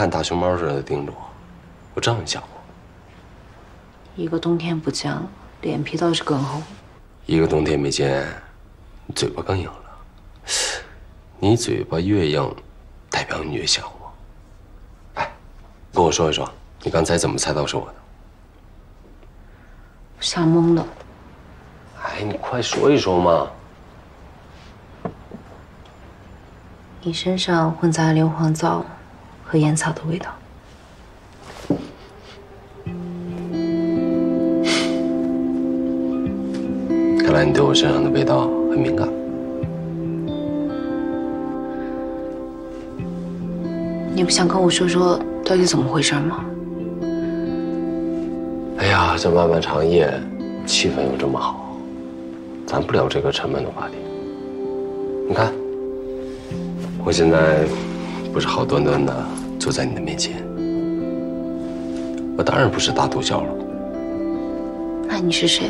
看大熊猫似的盯着我，我知道你想我。一个冬天不见了，脸皮倒是更厚。一个冬天没见，你嘴巴更硬了。你嘴巴越硬，代表你越想我。哎，跟我说一说，你刚才怎么猜到是我的？吓懵了。哎，你快说一说嘛！你身上混杂硫磺皂和烟草的味道。看来你对我身上的味道很敏感。你不想跟我说说到底怎么回事吗？哎呀，这漫漫长夜，气氛又这么好，咱不聊这个沉闷的话题。你看，我现在不是好端端的坐在你的面前，我当然不是大毒枭了。那你是谁？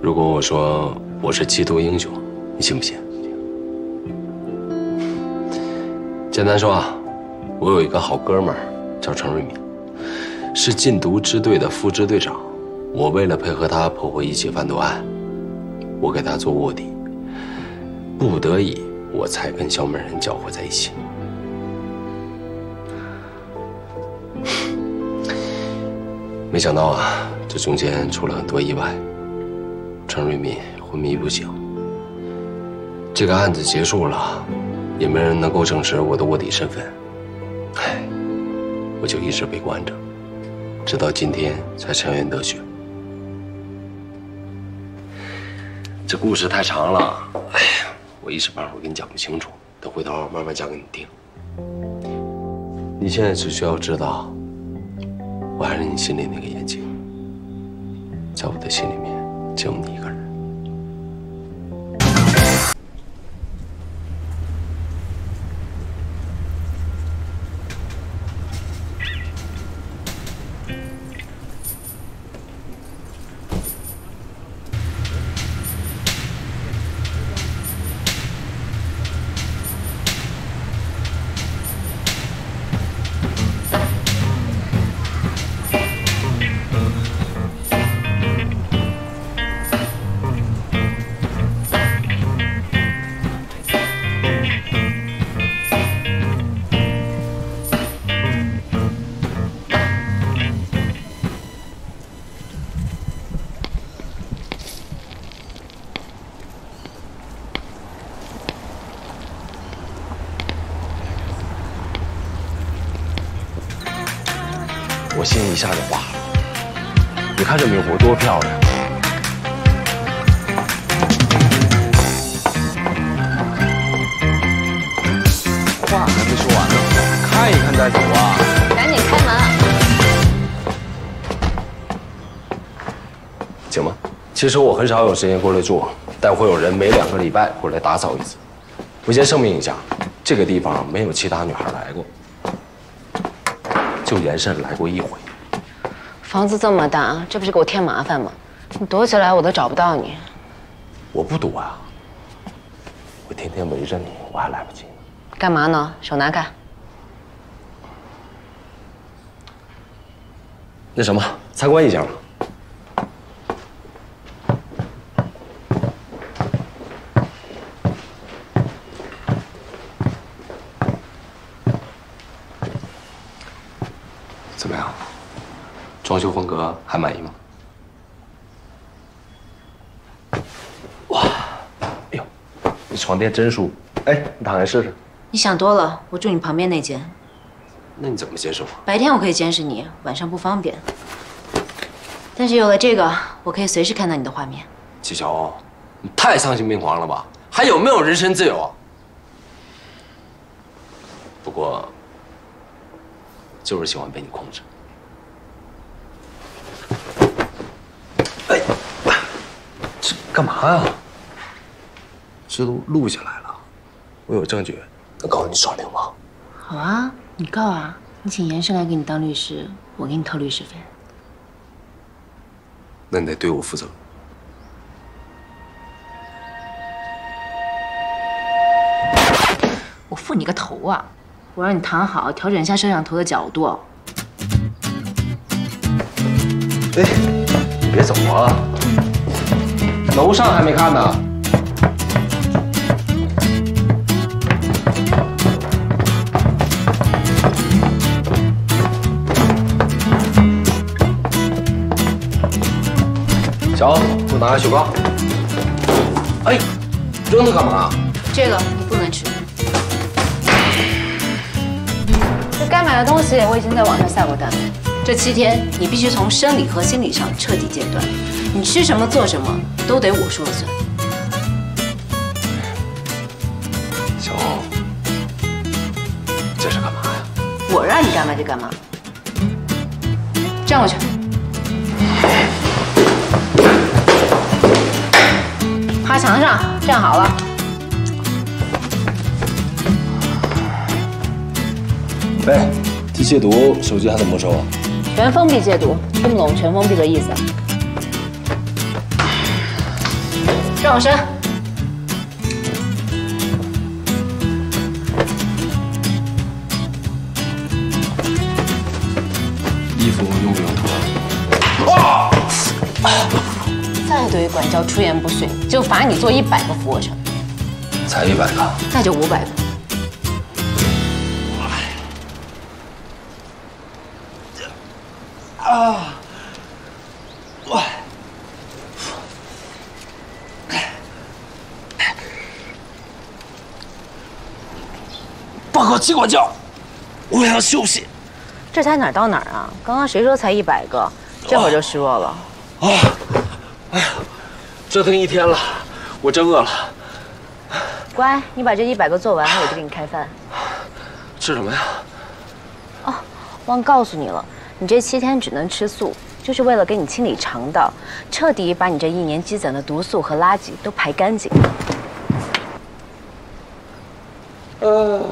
如果我说我是缉毒英雄，你信不信？简单说啊，我有一个好哥们儿叫程瑞敏，是禁毒支队的副支队长。我为了配合他破获一起贩毒案，我给他做卧底，不得已我才跟小美人搅和在一起。没想到啊，这中间出了很多意外。程瑞敏昏迷不醒，这个案子结束了，也没人能够证实我的卧底身份。唉，我就一直被关着，直到今天才沉冤得雪。这故事太长了，哎呀，我一时半会儿给你讲不清楚，等回头慢慢讲给你听。你现在只需要知道，我还是你心里那个眼睛，在我的心里面。只有你一个我心一下就化了。你看这明湖多漂亮！话还没说完呢，看一看再走啊！赶紧开门！行吗？其实我很少有时间过来住，但会有人每两个礼拜过来打扫一次。我先声明一下，这个地方没有其他女孩来过。就延伸来过一回。房子这么大，这不是给我添麻烦吗？你躲起来我都找不到你。我不躲啊，我天天围着你，我还来不及呢。干嘛呢？手拿开。那什么，参观一下吧。怎么样？装修风格还满意吗？哇，哎呦，这床垫真舒服。哎，你躺下试试。你想多了，我住你旁边那间。那你怎么监视我？白天我可以监视你，晚上不方便。但是有了这个，我可以随时看到你的画面。季小欧，你太丧心病狂了吧？还有没有人身自由啊？不过，就是喜欢被你控制。哎，这干嘛呀？这都录下来了，我有证据，能告你耍流氓。好啊，你告啊！你请严生来给你当律师，我给你掏律师费。那你得对我负责。我负你个头啊！我让你躺好，调整一下摄像头的角度。哎，你别走啊！楼上还没看呢。小，给我拿个雪糕。哎，扔它干嘛？这个你不能吃。这该买的东西我已经在网上下过单了。这七天你必须从生理和心理上彻底戒断，你吃什么做什么都得我说了算。小欧，这是干嘛呀？我让你干嘛就干嘛。站过去。趴墙上，站好了。喂，这戒毒手机还怎么没收啊？全封闭戒毒，听不懂全封闭的意思。转我身。衣服用不用脱？啊！再对管教出言不逊，就罚你做一百个俯卧撑。才一百个，那就五百个。报告机管教，我要休息。这才哪儿到哪儿啊？刚刚谁说才一百个？这会儿就虚弱了。啊！哎呀，折腾一天了，我真饿了。乖，你把这一百个做完，我就给你开饭。吃什么呀？哦，忘告诉你了，你这七天只能吃素，就是为了给你清理肠道，彻底把你这一年积攒的毒素和垃圾都排干净。呃。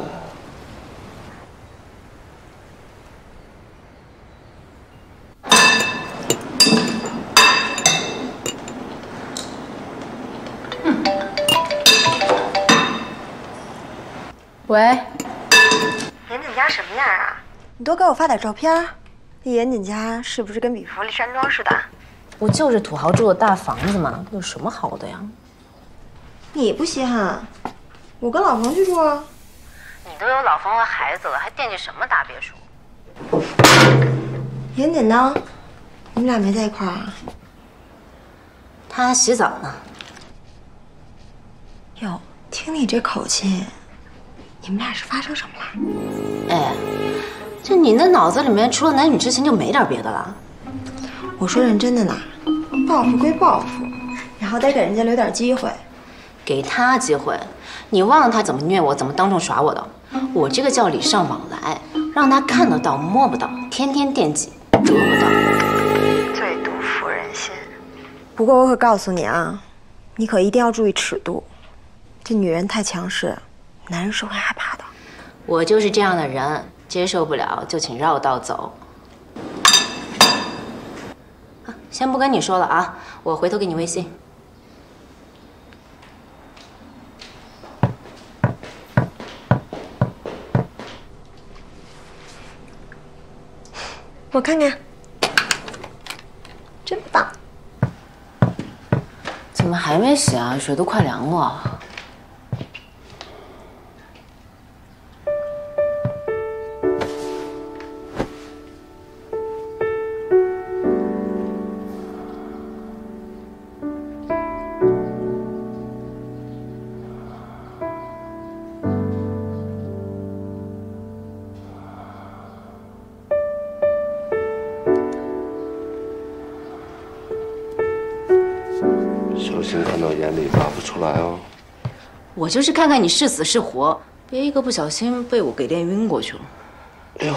给我发点照片。这严谨家是不是跟比弗利山庄似的？不就是土豪住的大房子吗？有什么好的呀？你不稀罕？我跟老冯去住啊。你都有老冯和孩子了，还惦记什么大别墅？严谨呢？你们俩没在一块儿啊？他洗澡呢。哟，听你这口气，你们俩是发生什么了？哎，这你那脑子里面除了男女之情就没点别的了？我说认真的呢，报复归报复，然后得给人家留点机会。给他机会？你忘了他怎么虐我，怎么当众耍我的？我这个叫礼尚往来，让他看得到摸不到，天天惦记得不到。最毒妇人心。不过我可告诉你啊，你可一定要注意尺度。这女人太强势，男人是会害怕的。我就是这样的人，接受不了就请绕道走。先不跟你说了啊，我回头给你微信。我看看，真棒！怎么还没洗啊？水都快凉了。眼里拔不出来哦。我就是看看你是死是活，别一个不小心被我给练晕过去了。哎呦，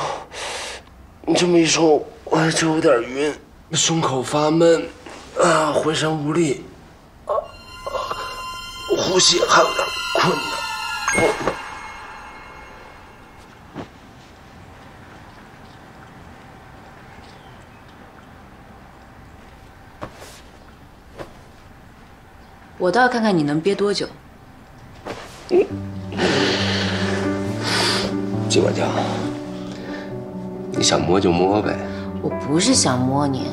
你这么一说，我就有点晕，胸口发闷，啊，浑身无力，啊啊，呼吸还有点困难。我倒要看看你能憋多久。季管家，你想摸就摸呗。我不是想摸你，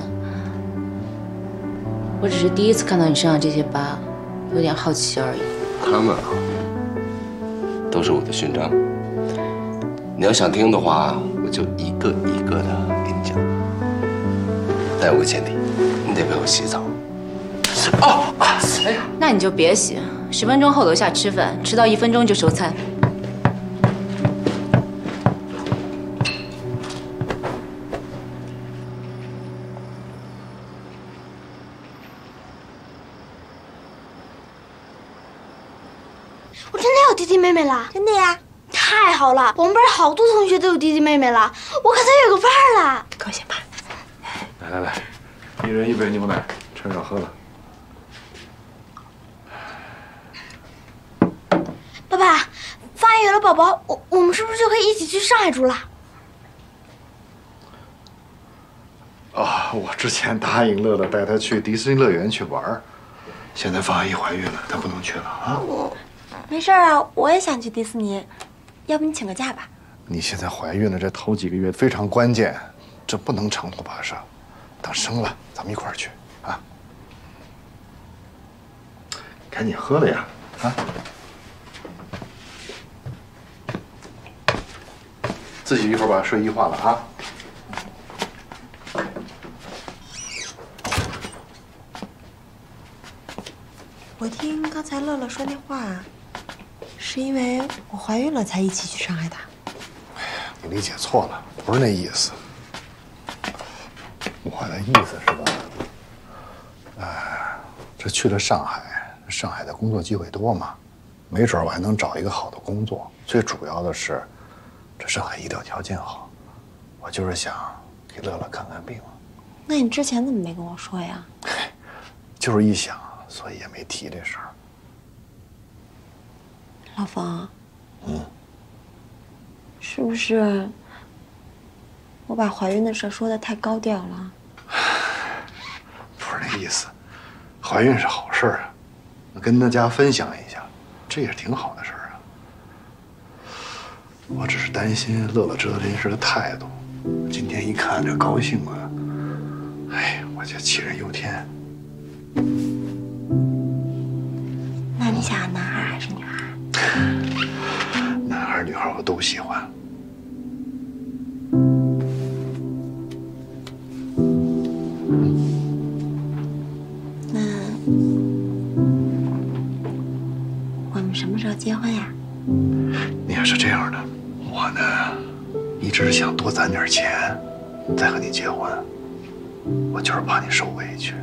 我只是第一次看到你身上这些疤，有点好奇而已。他们啊，都是我的勋章。你要想听的话，我就一个一个的给你讲。但有个前提，你得陪我洗澡。哦，哎呀，那你就别洗，十分钟后楼下吃饭，迟到一分钟就收餐。我真的有弟弟妹妹了，真的呀！太好了，我们班好多同学都有弟弟妹妹了，我可算有个伴儿了。高兴吧？来来来，一人一杯牛奶，趁热喝了。爸爸，发育有了宝宝，我我们是不是就可以一起去上海住了？啊，我之前答应乐乐带她去迪士尼乐园去玩，现在方阿姨怀孕了，她不能去了啊。我没事啊，我也想去迪士尼，要不你请个假吧？你现在怀孕了，这头几个月非常关键，这不能长途跋涉，等生了咱们一块儿去啊。赶紧喝了呀，啊！自己一会儿把睡衣换了啊。我听刚才乐乐说那话，是因为我怀孕了才一起去上海的。你理解错了，不是那意思。我的意思是吧？哎，这去了上海，上海的工作机会多嘛，没准我还能找一个好的工作。最主要的是，这上海医疗条件好，我就是想给乐乐看看病。那你之前怎么没跟我说呀？就是一想，所以也没提这事儿。老冯，嗯，是不是我把怀孕的事说的太高调了？不是那意思，怀孕是好事儿啊，跟大家分享一下，这也是挺好的事儿啊。我只是担心乐乐知道这件事的态度，今天一看这高兴啊，哎，我就杞人忧天。那你想要男孩还是女孩？男孩女孩我都喜欢。那我们什么时候结婚呀？你要是这样的，我呢，一直是想多攒点钱，再和你结婚。我就是怕你受委屈。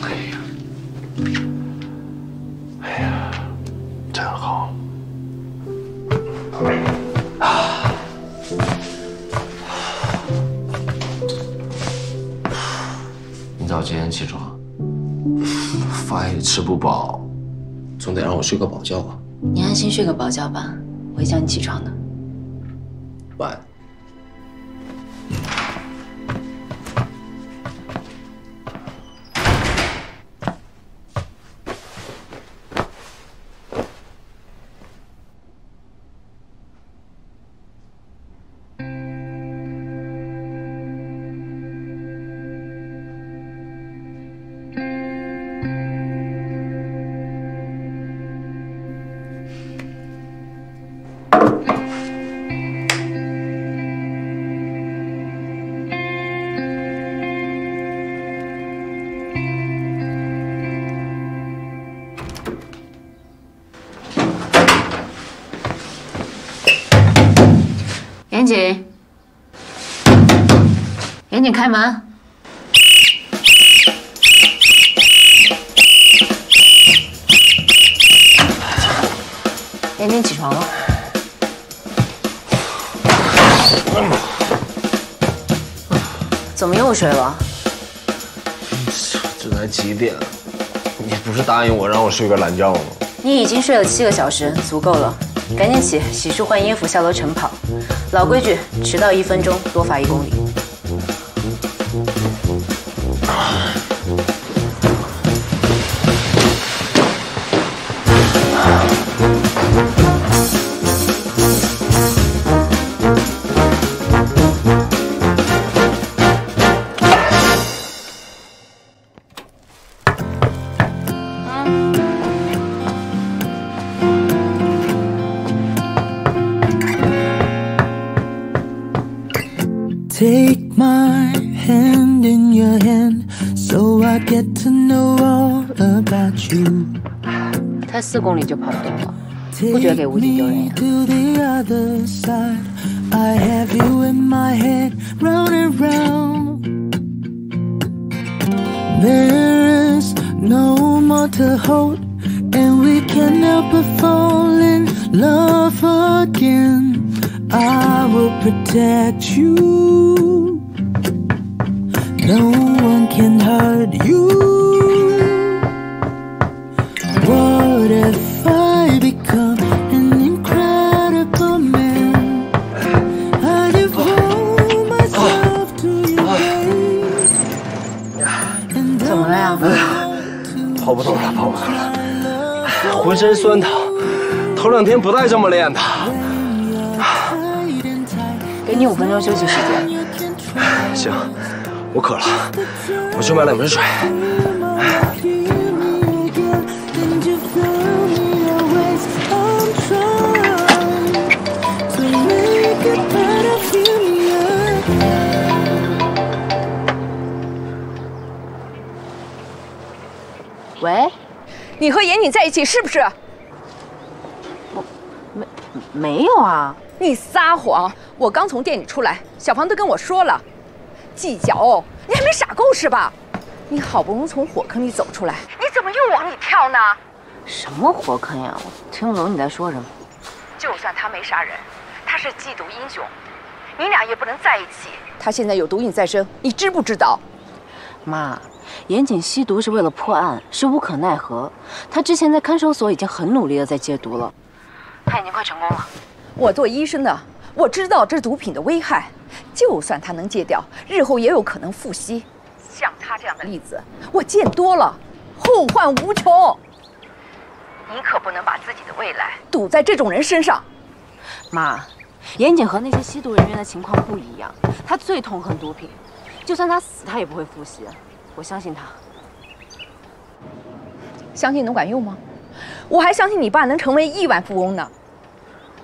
哎呀，哎呀，真好。你早几点起床？饭也吃不饱，总得让我睡个饱觉吧。你安心睡个饱觉吧，我会叫你起床的。晚安。严谨，严谨开门。严谨起床了，怎么又睡了？这才几点？你不是答应我让我睡个懒觉吗？你已经睡了七个小时，足够了。赶紧起，洗漱换衣服，下楼晨跑。老规矩，迟到一分钟多罚一公里。My hand in your hand so I get to know all about you. 才四公里就跑得动了，不觉得给吴迪丢人 me 呀？to the other side. I have you in my head, round and round. There is no more to hold, and we can never fall in love again. I will protect you. No one can hurt you. What if I become an incredible man? I devote myself to you, babe. And 怎么了呀？跑不动了，跑不动了，浑身酸疼。头两天不带这么练的。给你五分钟休息时间。行，我渴了，我去买两瓶水。喂，你和严谨在一起是不是？我没没有啊！你撒谎！我刚从店里出来，小芳都跟我说了。计较哦，你还没傻够是吧？你好不容易从火坑里走出来，你怎么又往里跳呢？什么火坑呀？我听不懂你在说什么。就算他没杀人，他是缉毒英雄，你俩也不能在一起。他现在有毒瘾在身，你知不知道？妈，严谨吸毒是为了破案，是无可奈何。他之前在看守所已经很努力的在戒毒了，他已经快成功了。我做医生的，我知道这是毒品的危害。就算他能戒掉，日后也有可能复吸。像他这样的例子，我见多了，后患无穷。你可不能把自己的未来赌在这种人身上。妈，严谨和那些吸毒人员的情况不一样，他最痛恨毒品，就算他死，他也不会复吸。我相信他。相信能管用吗？我还相信你爸能成为亿万富翁呢。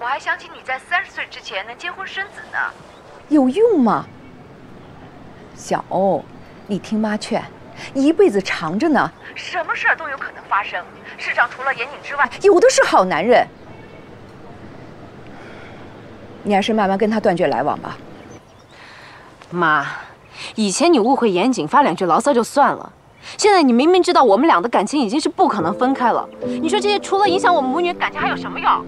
我还相信你在三十岁之前能结婚生子呢。有用吗？小欧，你听妈劝，一辈子长着呢，什么事儿都有可能发生。世上除了严谨之外，有的是好男人。你还是慢慢跟他断绝来往吧。妈，以前你误会严谨，发两句牢骚就算了，现在你明明知道我们俩的感情已经是不可能分开了，你说这些除了影响我们母女感情还有什么用？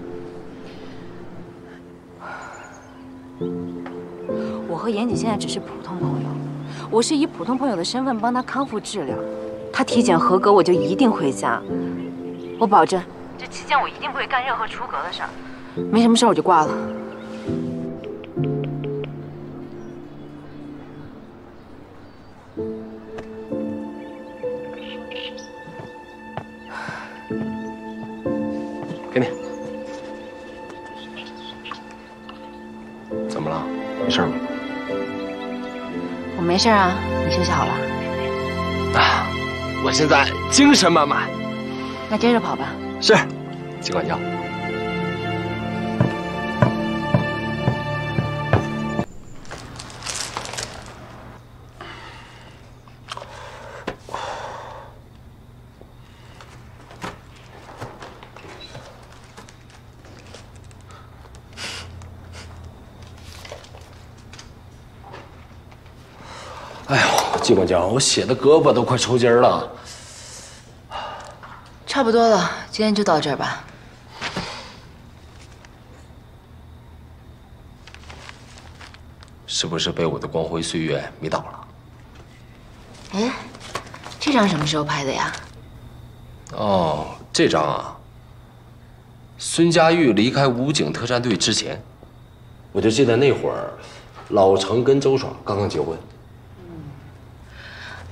我和严谨现在只是普通朋友，我是以普通朋友的身份帮他康复治疗，他体检合格我就一定回家，我保证，这期间我一定不会干任何出格的事儿，没什么事我就挂了。给你。怎么了？没事吗？我没事啊，你休息好了，啊，我现在精神满满。那接着跑吧。是，尽管叫。我写的胳膊都快抽筋了，差不多了，今天就到这儿吧。是不是被我的光辉岁月迷倒了？哎，这张什么时候拍的呀？哦，这张啊，孙佳玉离开武警特战队之前，我就记得那会儿，老程跟周爽刚刚结婚。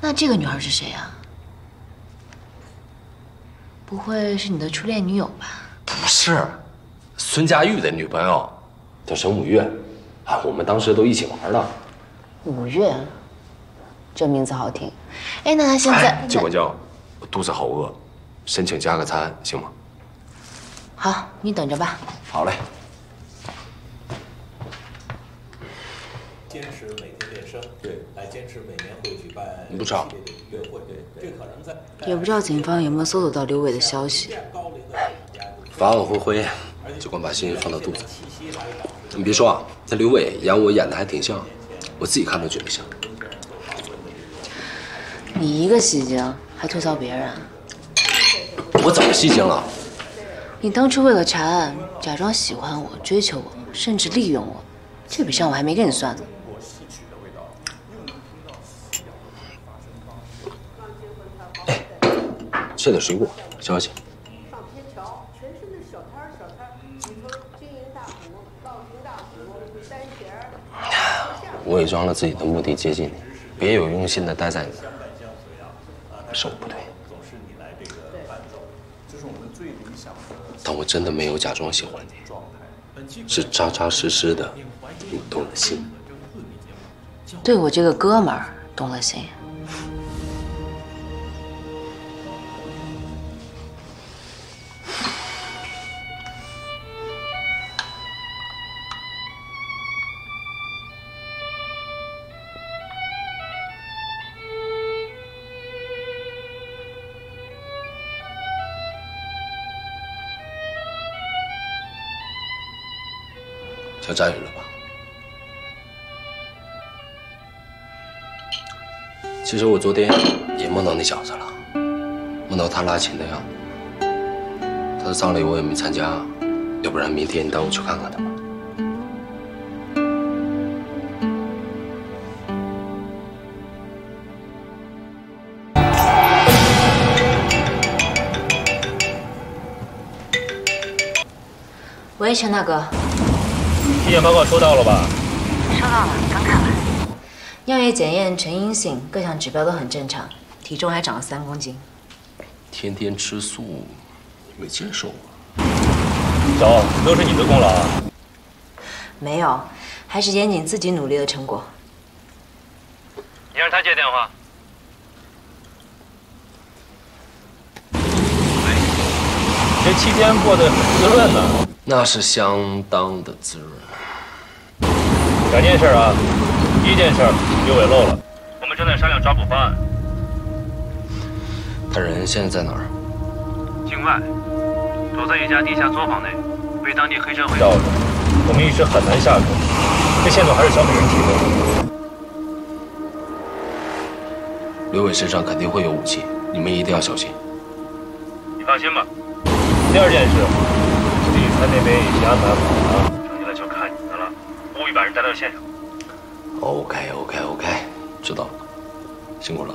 那这个女孩是谁呀？不会是你的初恋女友吧？不是，孙佳玉的女朋友叫沈五月，啊，我们当时都一起玩的。五月，这名字好听。哎，那她现在就管叫，我肚子好饿，申请加个餐行吗？好，你等着吧。好嘞。坚持每天练声，对，来坚持每不知道也不知道警方有没有搜索到刘伟的消息。法网恢恢，就管把心放到肚子。你别说啊，那刘伟演我演的还挺像，我自己看都觉得像。你一个戏精还吐槽别人？我怎么戏精了？你当初为了查案，假装喜欢我、追求我，甚至利用我，这笔账我还没跟你算呢。切点水果，消消气。伪装了自己的目的接近你，别有用心的待在你那儿，是我不对。但我真的没有假装喜欢你，是扎扎实实的，你动了心。对我这个哥们儿动了心。想佳宇了吧？其实我昨天也梦到那小子了，梦到他拉琴的样子。他的葬礼我也没参加，要不然明天你带我去看看他吧。喂，陈大哥，体检报告收到了吧？收到了，刚看完。尿液检验呈阴性，各项指标都很正常，体重还长了三公斤。天天吃素，没见瘦啊。走，都是你的功劳啊！没有，还是严谨自己努力的成果。你让他接电话。这期间过得很滋润呢。那是相当的滋润。两件事啊，第一件事刘伟漏了，我们正在商量抓捕方案。他人现在在哪儿？境外，躲在一家地下作坊内，被当地黑社会罩着，我们一时很难下手。这线索还是小美人提供的。刘伟身上肯定会有武器，你们一定要小心。你放心吧。第二件事，李川那边已经安排好了，了。务必把人带到现场。OK OK OK，知道了，辛苦了。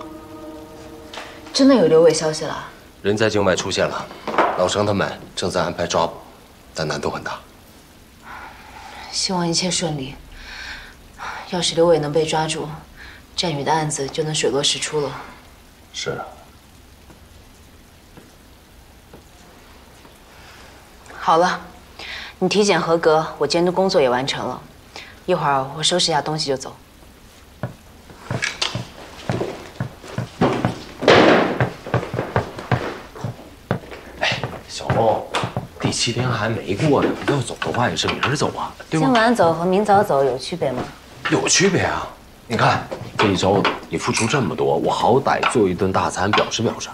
真的有刘伟消息了？人在境外出现了，老程他们正在安排抓捕，但难度很大。希望一切顺利。要是刘伟能被抓住，战宇的案子就能水落石出了。是啊。好了，你体检合格，我监督工作也完成了，一会儿我收拾一下东西就走。哎，小梦，第七天还没过呢，要走的话也是明儿走啊，对吗？今晚走和明早走有区别吗？有区别啊！你看这一周你付出这么多，我好歹做一顿大餐表示表示。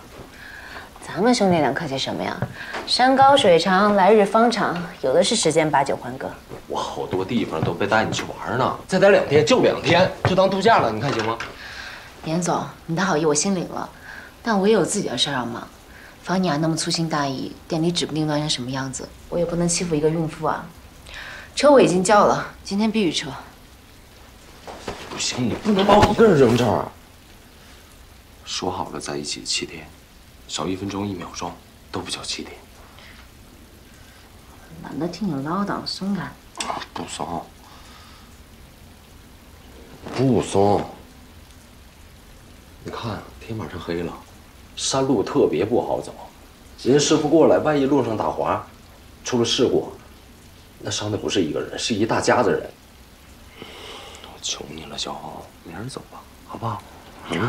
咱们兄弟俩客气什么呀？山高水长，来日方长，有的是时间把酒欢歌。我好多地方都被带你去玩呢，再待两天就两天，就当度假了，你看行吗？严总，你的好意我心领了，但我也有自己的事要忙。方妮雅那么粗心大意，店里指不定乱成什么样子，我也不能欺负一个孕妇啊。车我已经叫了，今天必须撤。不行，你不能把我一个人扔这儿。说好了在一起七天，少一分钟一秒钟都不叫七天。懒得听你唠叨，松开。不松，不松。你看天马上黑了，山路特别不好走，人师傅过来，万一路上打滑，出了事故，那伤的不是一个人，是一大家子人。我求你了，小豪，明儿走吧，好不好？嗯。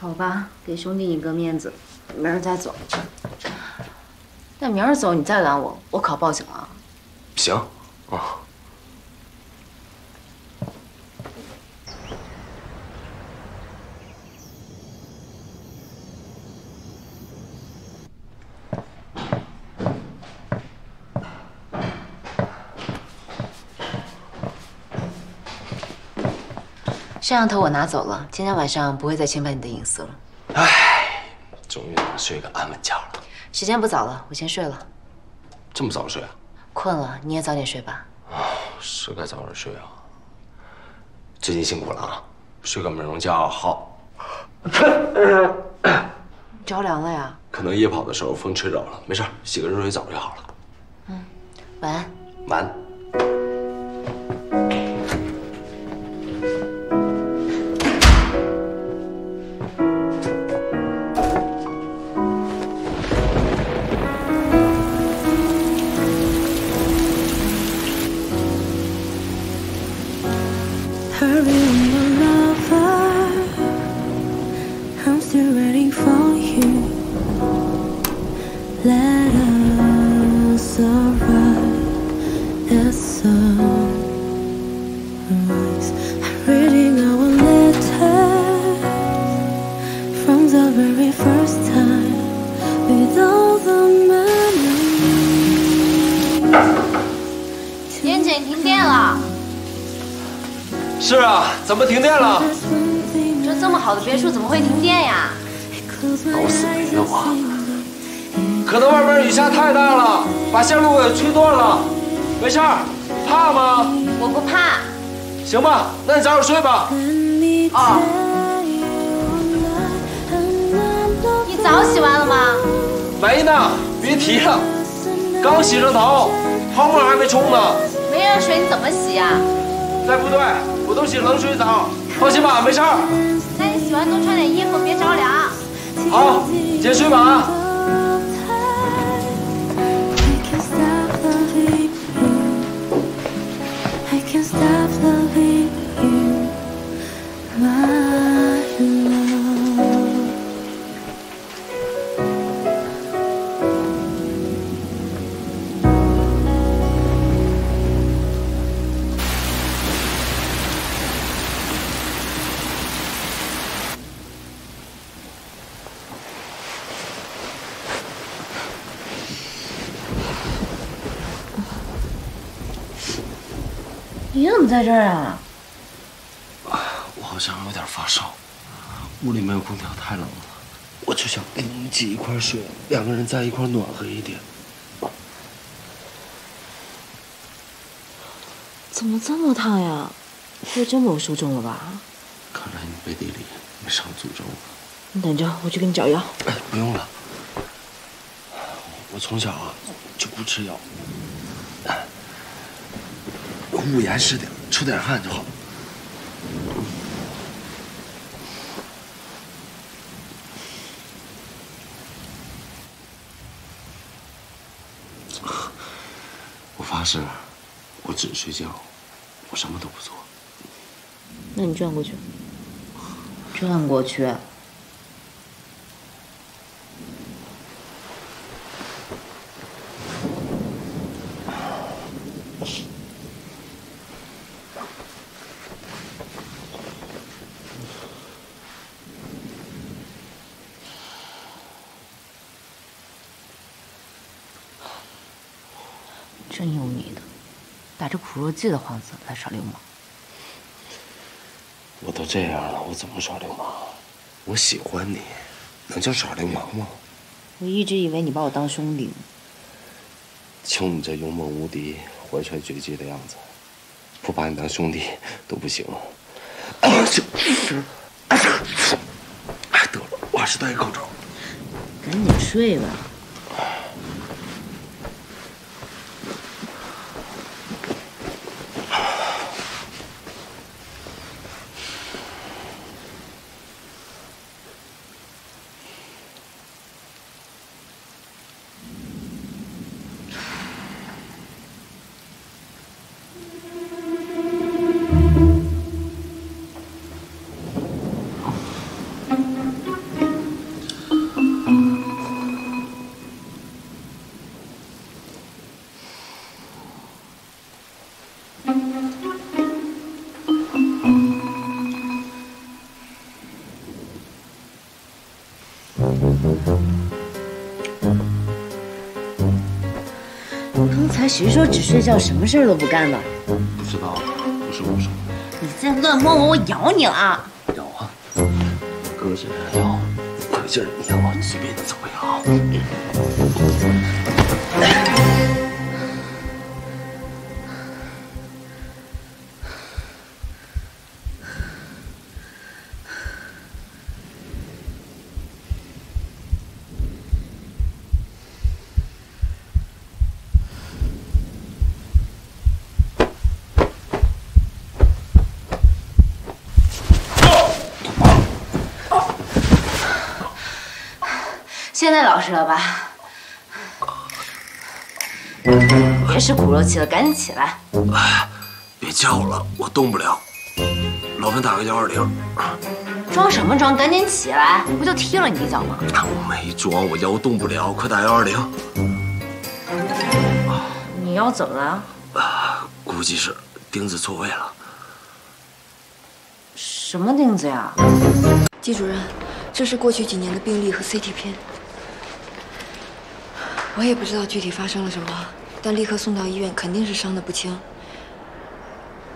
好吧，给兄弟一个面子，明儿再走。但明儿走你再拦我，我可报警了。行，啊。摄像头我拿走了，今天晚上不会再侵犯你的隐私了。唉，终于能睡个安稳觉了。时间不早了，我先睡了。这么早睡啊？困了，你也早点睡吧。啊，是该早点睡啊。最近辛苦了啊，睡个美容觉好。着凉了呀？可能夜跑的时候风吹着了，没事，洗个热水澡就好了。嗯，晚安。晚安。怎么停电了？这这么好的别墅怎么会停电呀？搞死没了我！可能外面雨下太大了，把线路给吹断了。没事儿，怕吗？我不怕。行吧，那你早点睡吧。啊。你澡洗完了吗？没呢，别提了，刚洗上头，泡沫还没冲呢。没热水你怎么洗呀？在部队。我都洗冷水澡，放心吧，没事儿。那你洗完多穿点衣服，别着凉。好，姐睡吧啊。在这儿啊！我好像有点发烧，屋里没有空调，太冷了。我就想跟你挤一块睡，两个人在一块暖和一点。怎么这么烫呀？会真被我说中了吧？看来你背地里没少诅咒我。你等着，我去给你找药。哎，不用了，我从小啊就不吃药，捂严实点。出点汗就好。我发誓，我只睡觉，我什么都不做。那你转过去，转过去。真有你的，打着苦肉计的幌子来耍流氓。我都这样了，我怎么耍流氓？我喜欢你，能叫耍流氓吗？我一直以为你把我当兄弟。就你这勇猛无敌、怀揣绝技的样子，不把你当兄弟都不行。哎这，哎这，哎得了，我还是戴个口罩。赶紧睡吧。谁说只睡觉什么事儿都不干的？不知道，不是我说。你再乱摸我，我咬你了！咬啊！哥这人咬，可劲儿咬，随便你怎么咬。现在老实了吧？别使苦肉计了，赶紧起来！哎别叫了，我动不了。劳烦打个幺二零。装什么装？赶紧起来！不就踢了你一脚吗？我没装，我腰动不了，快打幺二零。你腰怎么了？啊估计是钉子错位了。什么钉子呀？季主任，这是过去几年的病例和 CT 片。我也不知道具体发生了什么，但立刻送到医院肯定是伤得不轻。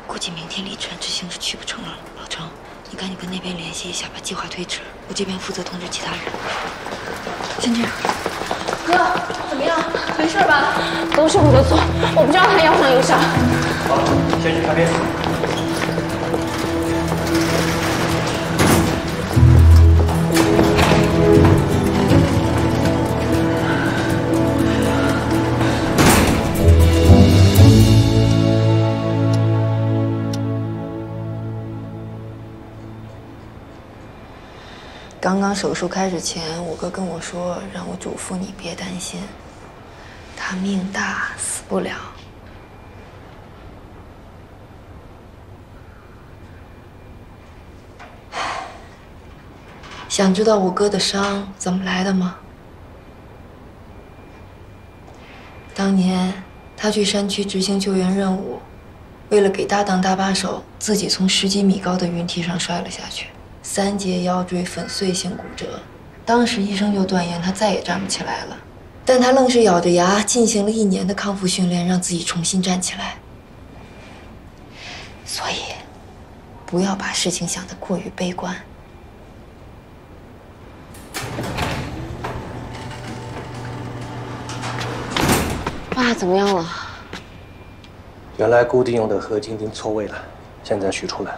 估计明天李川之行是去不成了。老程，你赶紧跟那边联系一下，把计划推迟。我这边负责通知其他人。先这样。哥，怎么样？没事吧？都是我的错，我不知道他腰上有伤。好，先去看病。刚刚手术开始前，我哥跟我说，让我嘱咐你别担心，他命大，死不了。想知道我哥的伤怎么来的吗？当年他去山区执行救援任务，为了给搭档搭把手，自己从十几米高的云梯上摔了下去。三节腰椎粉碎性骨折，当时医生就断言他再也站不起来了，但他愣是咬着牙进行了一年的康复训练，让自己重新站起来。所以，不要把事情想得过于悲观。爸怎么样了？原来固定用的合金钉错位了，现在取出来。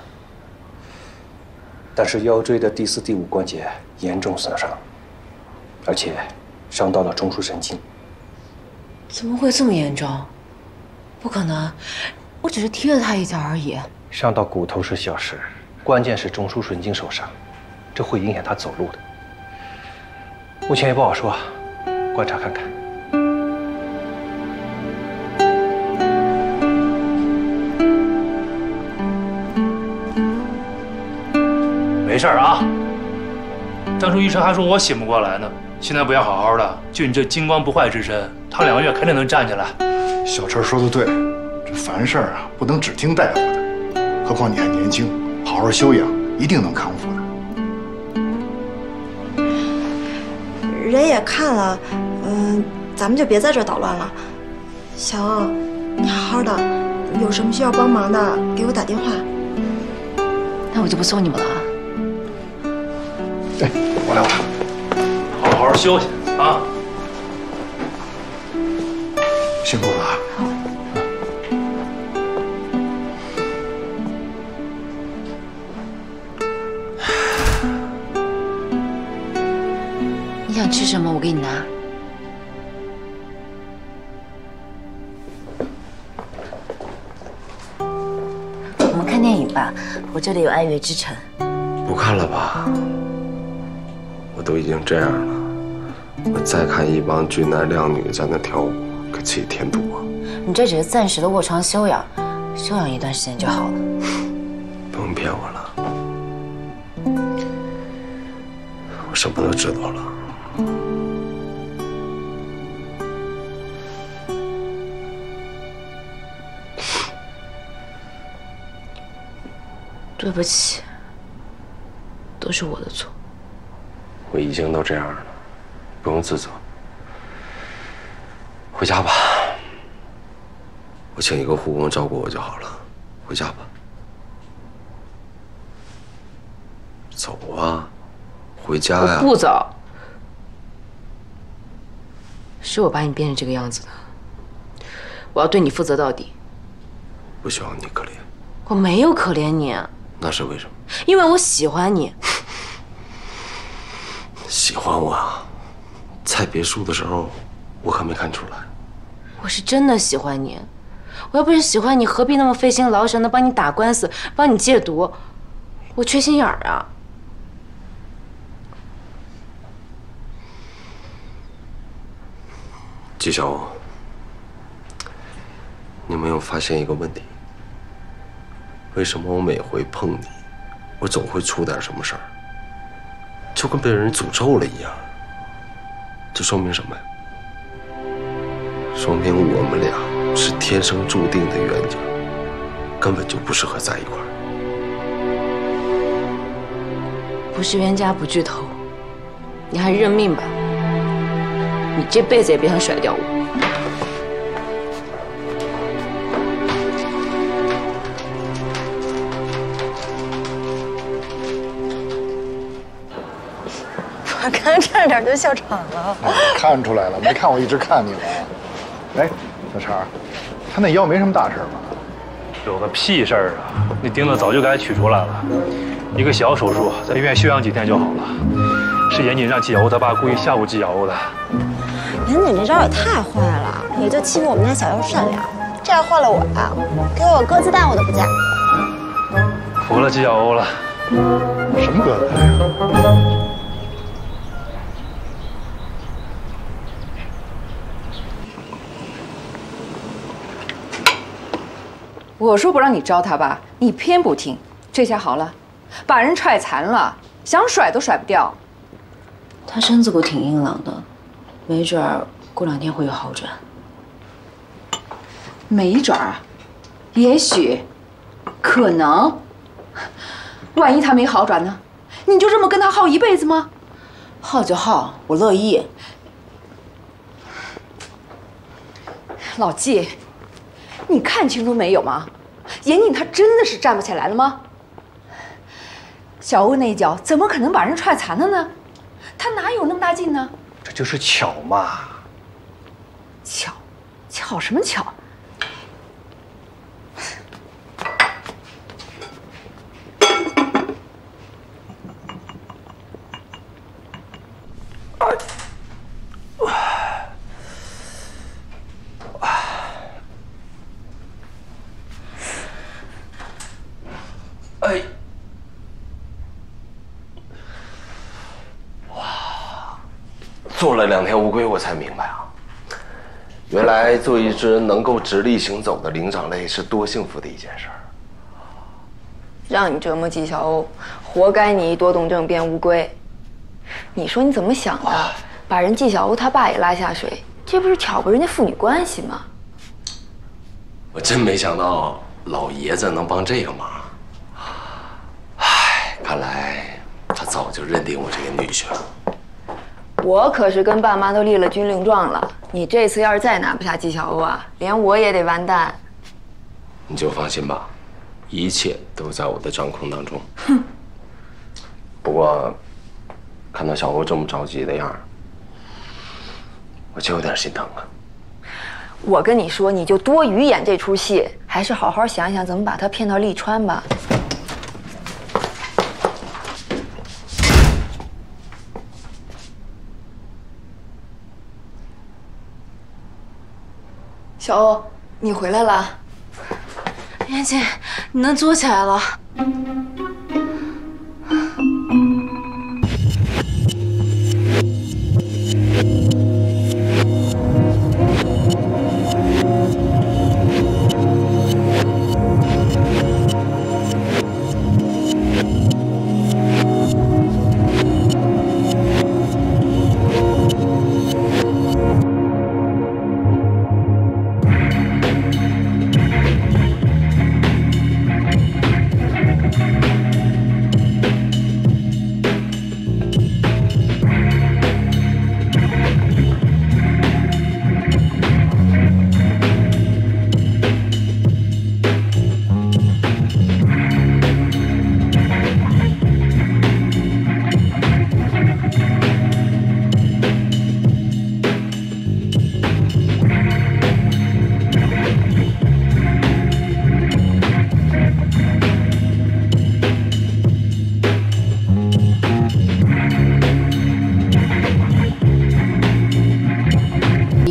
但是腰椎的第四、第五关节严重损伤，而且伤到了中枢神经。怎么会这么严重？不可能，我只是踢了他一脚而已。伤到骨头是小事，关键是中枢神经受伤，这会影响他走路的。目前也不好说，观察看看。没事啊。当初医生还说我醒不过来呢，现在不要好好的，就你这金光不坏之身，躺两个月肯定能站起来。小陈说的对，这凡事啊不能只听大夫的，何况你还年轻，好好休养，一定能康复的。人也看了，嗯，咱们就别在这捣乱了。小欧，你好好的，有什么需要帮忙的，给我打电话。那我就不送你们了啊。好好休息啊。辛苦了 你想吃什么我给你拿。我们看电影吧我这里有爱乐之城。不看了吧？都已经这样了，我再看一帮俊男靓女在那跳舞，给自己添堵啊！你这只是暂时的卧床休养，休养一段时间就好了。不用骗我了，我什么都知道了。对不起，都是我的错。我已经都这样了，不用自责。回家吧，我请一个护工照顾我就好了。回家吧，走啊，回家呀！不走，是我把你变成这个样子的，我要对你负责到底。不需要你可怜，我没有可怜你，那是为什么？因为我喜欢你。喜欢我啊？在别墅的时候，我可没看出来。我是真的喜欢你，我要不是喜欢你，何必那么费心劳神的帮你打官司，帮你戒毒？我缺心眼儿啊！季晓鸥，你有没有发现一个问题？为什么我每回碰你，我总会出点什么事儿，就跟被人诅咒了一样？这说明什么呀？说明我们俩是天生注定的冤家，根本就不适合在一块儿。不是冤家不聚头，你还是认命吧。你这辈子也别想甩掉我。我刚差点就笑场了。看出来了，没看我一直看你吗？哎，小陈，他那腰没什么大事吧？有个屁事儿啊！那钉子早就该取出来了，一个小手术，在医院休养几天就好了。是严谨让纪晓欧他爸故意吓唬纪晓欧的。严谨这招也太坏了，也就欺负我们家小优善良，这要换了我呀，给我鸽子蛋我都不嫁。服了纪晓欧了。什么鸽子蛋呀？我说不让你招他吧，你偏不听。这下好了，把人踹残了，想甩都甩不掉。他身子骨挺硬朗的，没准儿过两天会有好转。没准儿，也许，可能。万一他没好转呢？你就这么跟他耗一辈子吗？耗就耗，我乐意。老纪，你看清楚没有吗？严谨他真的是站不起来了吗？小欧那一脚怎么可能把人踹残了呢？他哪有那么大劲呢？这就是巧嘛。巧，巧什么巧？两天乌龟，我才明白啊，原来做一只能够直立行走的灵长类是多幸福的一件事儿。让你折磨纪晓鸥，活该你一多动症变乌龟。你说你怎么想的？把人纪晓鸥他爸也拉下水，这不是挑拨人家父女关系吗？我真没想到老爷子能帮这个忙。唉，看来他早就认定我这个女婿了。我可是跟爸妈都立了军令状了，你这次要是再拿不下纪晓鸥啊，连我也得完蛋。你就放心吧，一切都在我的掌控当中。哼。不过，看到小欧这么着急的样儿，我就有点心疼啊。我跟你说，你就多余演这出戏，还是好好想想怎么把他骗到利川吧。小欧，你回来了。妍姐，你能坐起来了？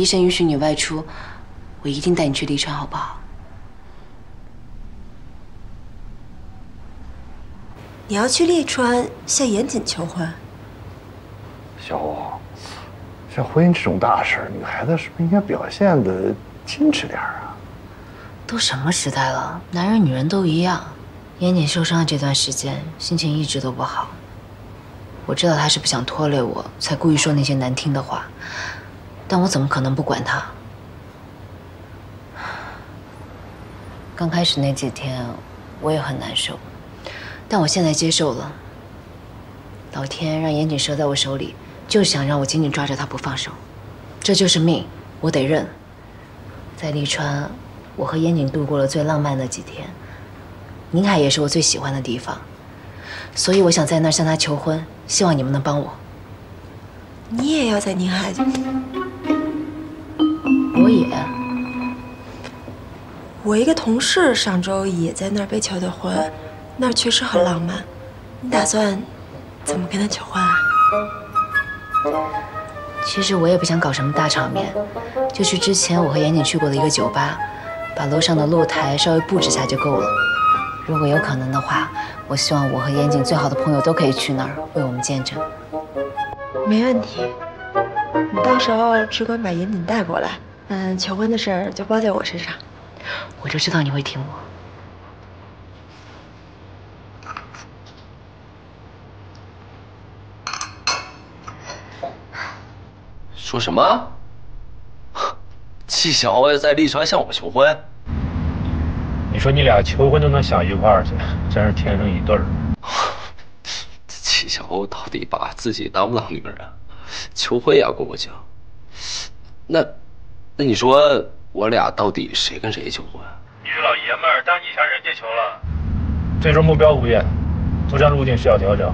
生允许你外出，我一定带你去利川，好不好？你要去利川向严谨求婚？小欧，像婚姻这种大事，女孩子是不是应该表现的矜持点啊？都什么时代了，男人女人都一样。严谨受伤的这段时间，心情一直都不好。我知道他是不想拖累我，才故意说那些难听的话。但我怎么可能不管他？刚开始那几天，我也很难受，但我现在接受了。老天让严谨折在我手里，就是想让我紧紧抓着他不放手。这就是命，我得认。在利川，我和严谨度过了最浪漫的几天。宁海也是我最喜欢的地方，所以我想在那儿向他求婚，希望你们能帮我。你也要在宁海？我也。我一个同事上周也在那儿被求的婚，那儿确实很浪漫。你打算怎么跟他求婚啊？其实我也不想搞什么大场面，就去之前我和严谨去过的一个酒吧，把楼上的露台稍微布置下就够了。如果有可能的话，我希望我和严谨最好的朋友都可以去那儿为我们见证。没问题，你到时候只管把严谨带过来。嗯，求婚的事儿就包在我身上。我就知道你会听我。说什么？季小欧在利川向我求婚？你说你俩求婚都能想一块儿去，真是天生一对儿。季小欧到底把自己当不当女人啊？求婚也要跟我讲？那，那你说我俩到底谁跟谁求婚？你是老爷们儿，当你向人家求了，最终目标不变，作战路径需要调整。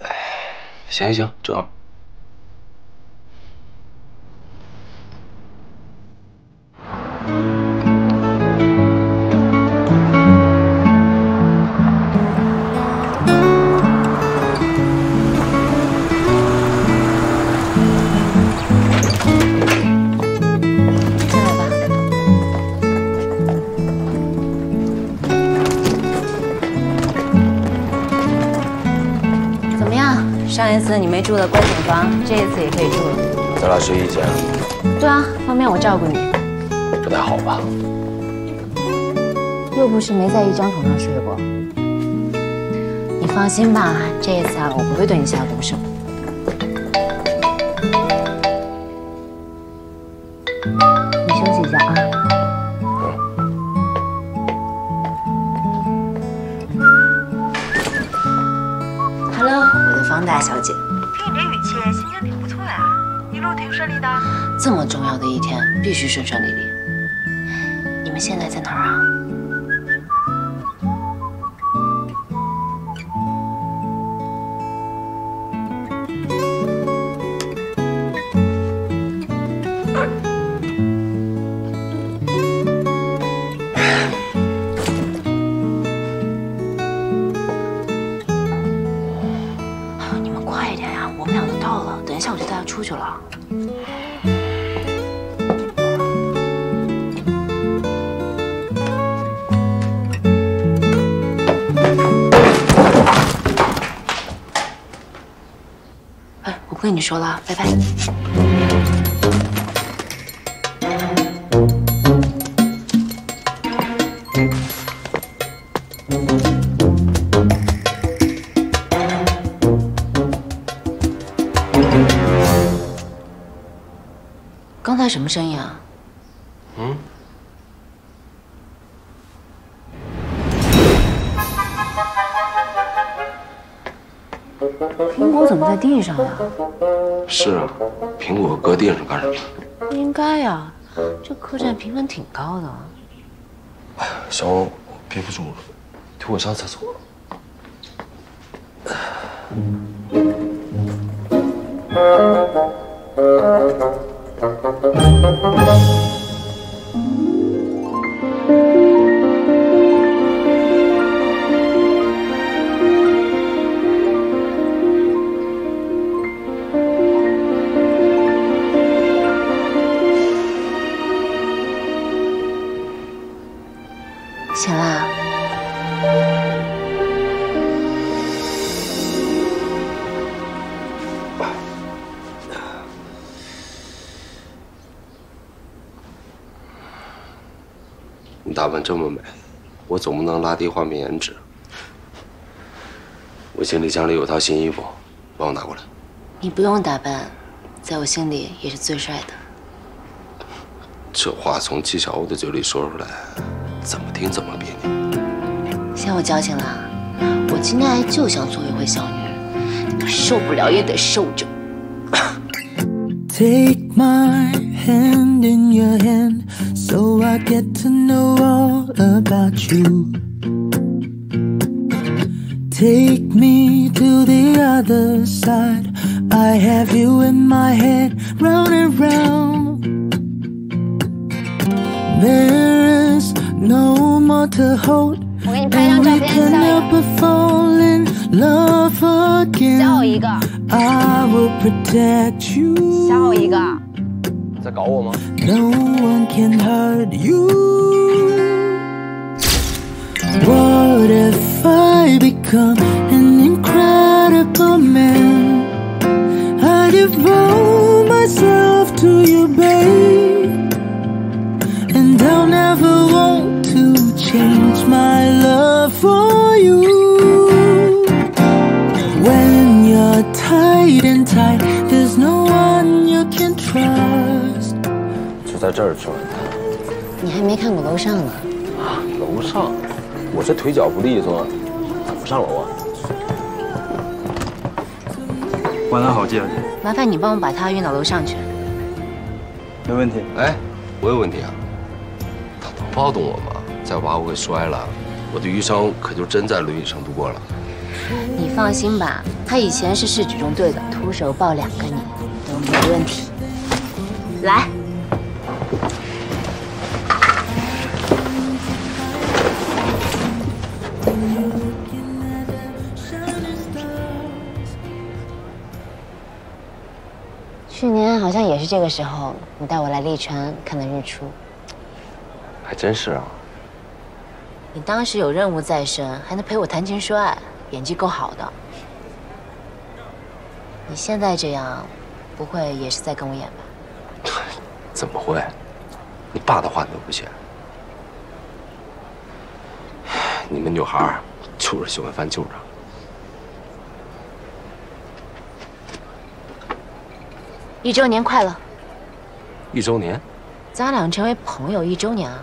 哎，行行行，这样。上一次你没住的观景房，这一次也可以住了。咱俩睡一间。对啊，方便我照顾你。不太好吧？又不是没在一张床上睡过。你放心吧，这一次啊，我不会对你下毒手。这么重要的一天，必须顺顺利利。你们现在在哪儿啊？说了，拜拜。刚才什么声音啊？嗯，苹果怎么在地上呀？是啊，苹果搁地上干什么？不应该呀，这客栈评分挺高的。哎小欧，憋不住了，替我上厕所。总不能拉低画面颜值。我行李箱里有套新衣服，帮我拿过来。你不用打扮，在我心里也是最帅的。这话从纪晓欧的嘴里说出来，怎么听怎么别扭。嫌我矫情了？我今天就想做一回小女人，你受不了也得受着。Take my hand in your hand so I get to know all about you. Take me to the other side. I have you in my head, round and round. There is no more to hold. 我给你拍张照 We 片， can 笑一 help 个。 but fall in love 笑 again. 一个， I will protect you. 笑一个。在搞我吗？ No one can hurt you. What if I become an incredible man? I devote myself to you, babe. And I'll never want to change my love for you. 在这儿吃晚餐。你还没看过楼上呢。啊，楼上，我这腿脚不利索，怎么上楼啊？晚安好，季小姐。麻烦你帮我把他运到楼上去。没问题。哎，我有问题啊！他能抱动我吗？再把我给摔了，我的余生可就真在轮椅上度过了。你放心吧，他以前是市举重队的，徒手抱两个你都没问题。来，像也是这个时候，你带我来利川看的日出。还真是啊！你当时有任务在身，还能陪我谈情说爱，演技够好的。你现在这样，不会也是在跟我演吧？怎么会？你爸的话你都不信？你们女孩就是喜欢翻旧账。一周年快乐！一周年，咱俩成为朋友一周年啊！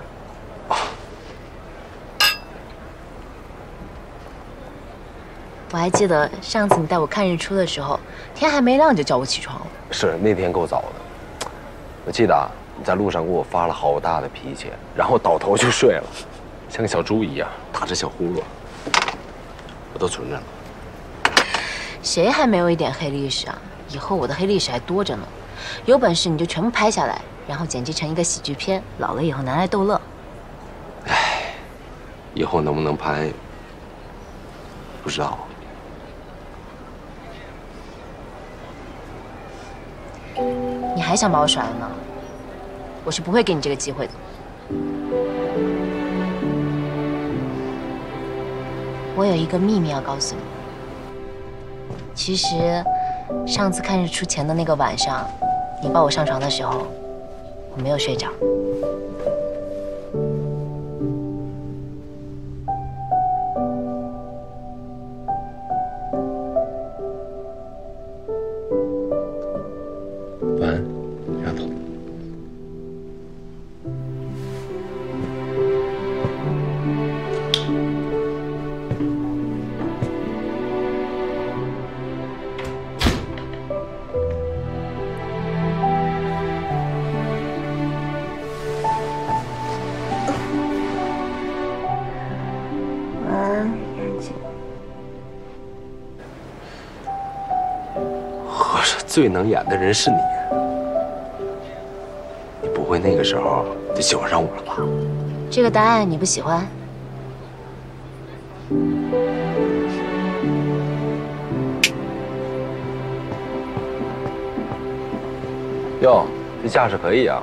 我还记得上次你带我看日出的时候，天还没亮就叫我起床了。是那天够早的。我记得啊，你在路上给我发了好大的脾气，然后倒头就睡了，像个小猪一样打着小呼噜，我都存着了。谁还没有一点黑历史啊？以后我的黑历史还多着呢。有本事你就全部拍下来，然后剪辑成一个喜剧片，老了以后拿来逗乐。以后能不能拍，不知道。你还想把我甩了呢？我是不会给你这个机会的。我有一个秘密要告诉你。其实，上次看日出前的那个晚上，你抱我上床的时候，我没有睡着。合着最能演的人是你，你不会那个时候就喜欢上我了吧？这个答案你不喜欢？哟，这架势可以啊！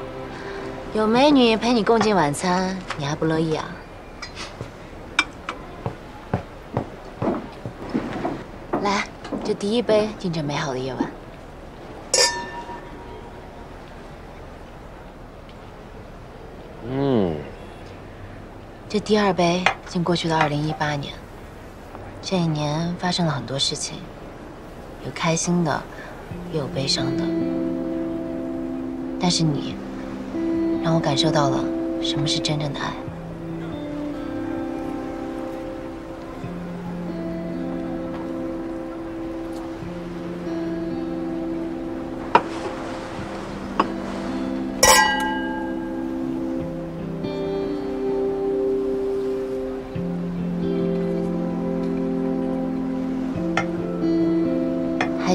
有美女陪你共进晚餐，你还不乐意啊？来，这第一杯敬这美好的夜晚。嗯，这第二杯敬过去的二零一八年。这一年发生了很多事情，有开心的，也有悲伤的。但是你，让我感受到了什么是真正的爱。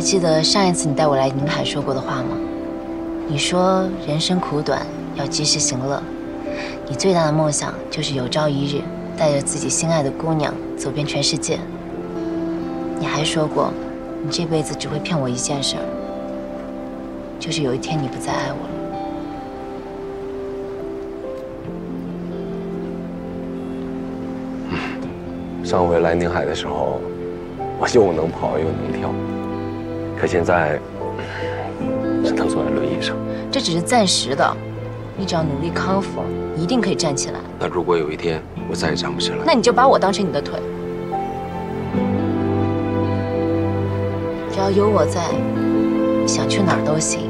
还记得上一次你带我来宁海说过的话吗？你说人生苦短，要及时行乐。你最大的梦想就是有朝一日带着自己心爱的姑娘走遍全世界。你还说过，你这辈子只会骗我一件事儿，就是有一天你不再爱我了。上回来宁海的时候，我又能跑又能跳，可现在只能坐在轮椅上。这只是暂时的，你只要努力康复，一定可以站起来。那如果有一天我再也站不起来，那你就把我当成你的腿，只要有我在，想去哪儿都行。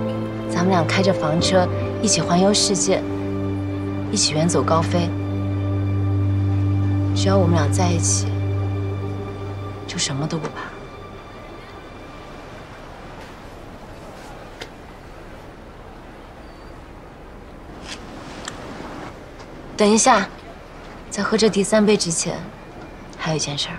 咱们俩开着房车，一起环游世界，一起远走高飞。只要我们俩在一起，就什么都不怕。等一下，在喝这第三杯之前，还有一件事儿。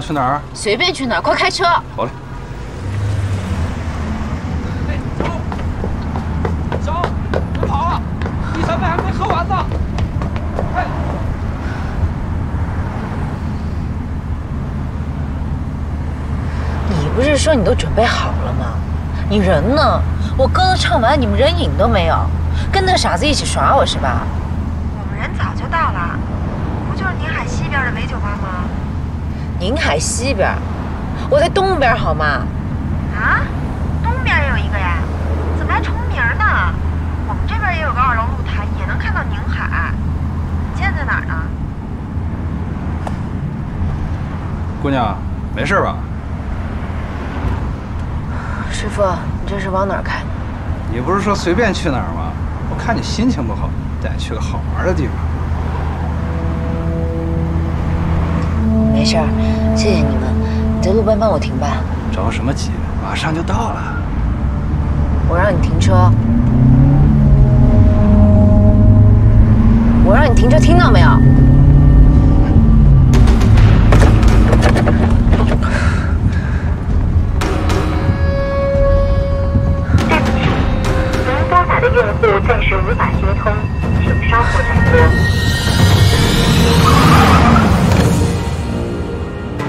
去哪儿？随便去哪儿，快开车。好嘞。走，别跑啊！第三杯还没喝完呢。哎，你不是说你都准备好了吗？你人呢？我歌都唱完，你们人影都没有，跟那傻子一起耍我是吧？我们人早就到了，不就是宁海西边的美酒吧吗？宁海西边，我在东边好吗？啊，东边也有一个呀？怎么还重名呢？我们这边也有个二楼露台，也能看到宁海。你现在在哪儿呢？姑娘，没事吧？师傅，你这是往哪儿开？你不是说随便去哪儿吗？我看你心情不好，带你去个好玩的地方。没事儿，谢谢你们。你在路边帮我停吧。着什么急？马上就到了。我让你停车。我让你停车，听到没有？对不起您拨打的用户暂时无法接通，请稍后再拨。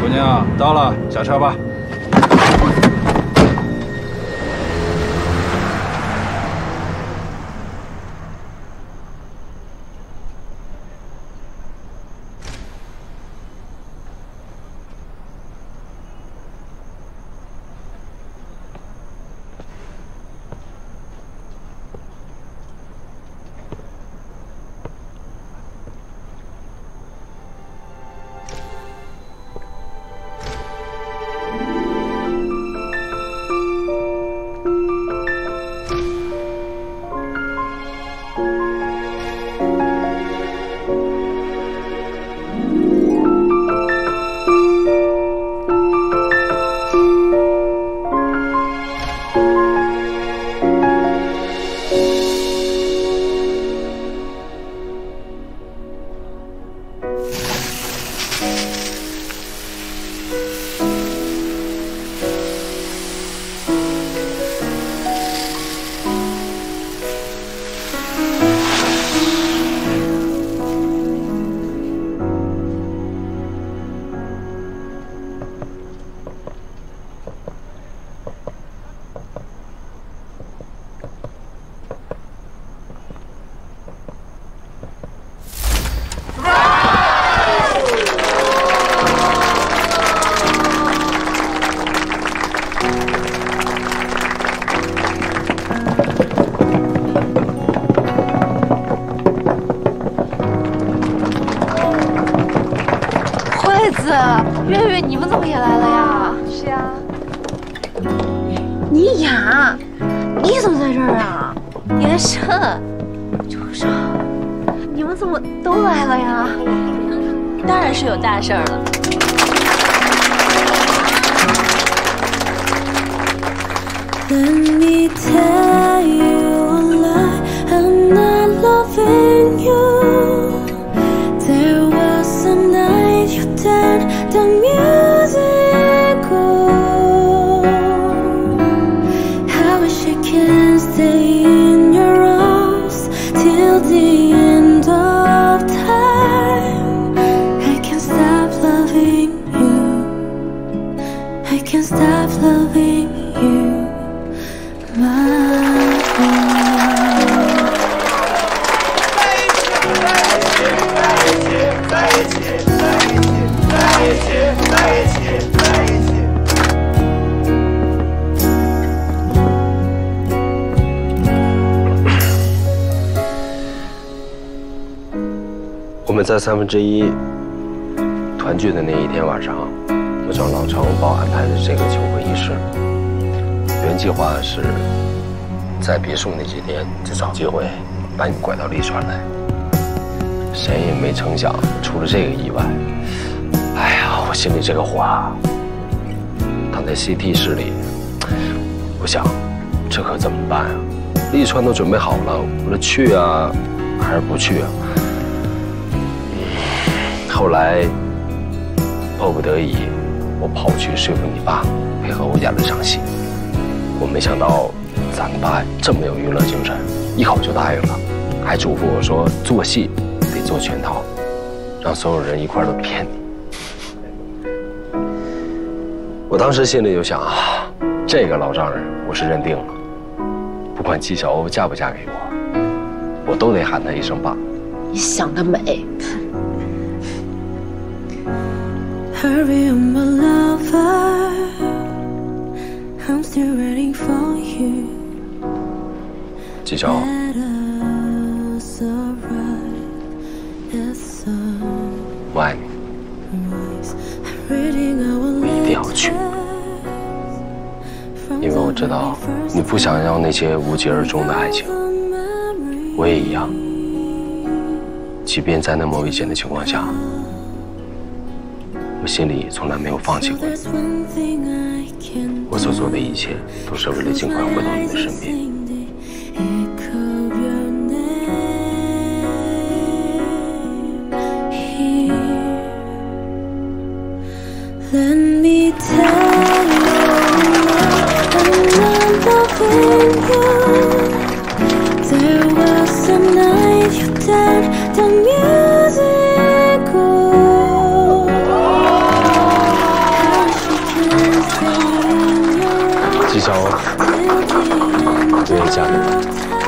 姑娘，到了，下车吧。之一团聚的那一天晚上，我找老程帮我安排的这个求婚仪式。原计划是在别墅那几天就找机会把你拐到利川来，谁也没成想出了这个意外。哎呀，我心里这个火啊！躺在 CT 室里，我想这可怎么办啊？利川都准备好了，我说去啊，还是不去啊？后来迫不得已，我跑去说服你爸配合我演了场戏。我没想到咱爸这么有娱乐精神，一口就答应了，还嘱咐我说做戏得做全套，让所有人一块儿都骗你。我当时心里就想啊，这个老丈人我是认定了，不管纪晓欧嫁不嫁给我，我都得喊他一声爸。你想得美！hurry on my love 这种我爱你，我一定要去，因为我知道你不想要那些无疾而终的爱情，我也一样，即便在那么危险的情况下。我心里从来没有放弃过你。我所做的一切都是为了尽快回到你的身边。纪晓鸥，我愿意嫁给你。